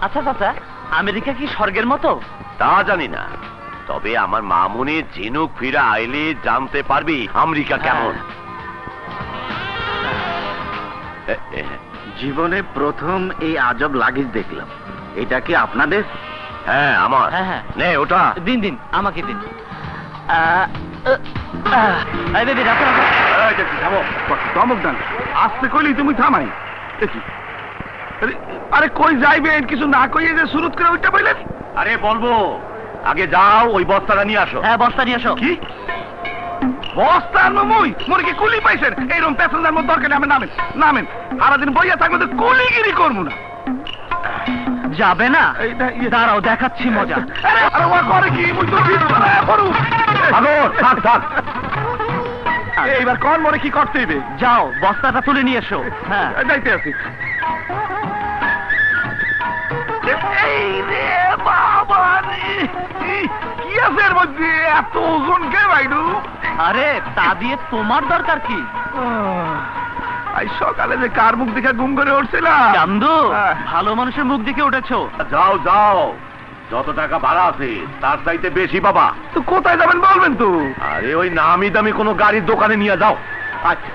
আচ্ছা চাচা আমেরিকা কি স্বর্গের মতো? তা জানি না। তবে আমার মামুনি ঝিনুক ফিরে আইলে জানতে পারবি আমেরিকা কেমন। এ, এ, জীবনে প্রথম এই আজব লাগেজ দেখলাম। এটা কি আপনাদের? হ্যাঁ আমার। হ্যাঁ, হ্যাঁ। নে ওটা। দিন দিন আমাকে দিন। দমক দান। আসতে কইলি তুমি থামাই। দেখি। আরে, আরে কই যাইবেন কিছু না কইয়ে যে শুরু করে ওইটা বললেন? আরে বলব আগে যাও ওই বস্তাটা নিয়ে আসো। হ্যাঁ বস্তা নিয়ে আসো। কি? বস্তা? আনব মুই মোর কি কুলি পাইছেন। এইরকম প্যাসেঞ্জার মধ্যে দরকার নেই, আমি নামেন নামেন। সারাদিন বইয়া থাকলে তো কুলিগিরি করব না। যাবে না? ইয়ে- দাঁড়াও দেখাচ্ছি মজা। আরে আরে ও করে কি? মুই তো থাক থাক। এইবার কোন মরে কি করতে হইবে? যাও বস্তাটা তুলে নিয়ে এসো। হ্যাঁ। যাইতে আছি এত ওজন কে বাইডু? আরে তা দিয়ে তোমার দরকার কি? আই সকালে যে কার মুখ দেখে ঘুম করে উঠছিলাম। চান্দু হ্যাঁ। ভালো মানুষের মুখ দেখে উঠেছো। যাও যাও। যত টাকা ভাড়া আছে তার চাইতে বেশি বাবা তো কোথায় যাবেন বলবেন তো? আরে ওই নামি দামি কোনো গাড়ির দোকানে নিয়ে যাও। আচ্ছা।